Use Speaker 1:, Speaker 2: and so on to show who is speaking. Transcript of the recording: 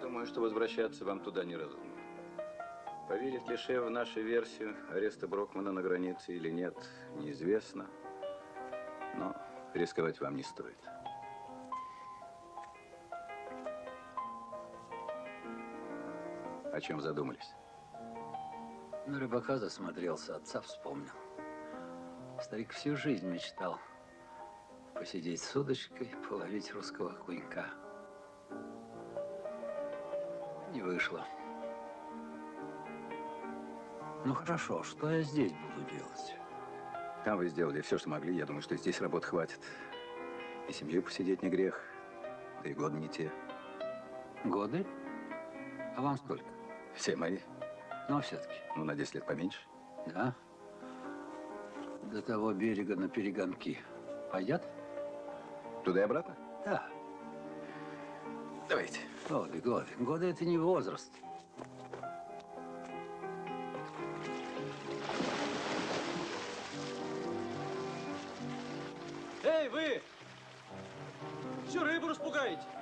Speaker 1: Думаю, что возвращаться вам туда неразумно. Поверит ли шеф в нашу версию ареста Брокмана на границе или нет, неизвестно. Но рисковать вам не стоит. О чем задумались?
Speaker 2: На рыбака засмотрелся, отца вспомнил. Старик всю жизнь мечтал посидеть с удочкой, половить русского кунька. Не вышло. Ну хорошо, что я здесь буду делать?
Speaker 1: Там вы сделали все, что могли. Я думаю, что здесь работ хватит. И семью посидеть не грех. Да и годы не те.
Speaker 2: Годы? А вам сколько?
Speaker 1: Все мои.
Speaker 2: Но все-таки.
Speaker 1: Ну, на 10 лет поменьше.
Speaker 2: Да? До того берега на перегонки. Пойдет?
Speaker 1: Туда и обратно?
Speaker 2: Да.
Speaker 1: Давайте.
Speaker 2: Годы, годы. Годы это не возраст.
Speaker 3: Эй, вы! Всю рыбу распугаете.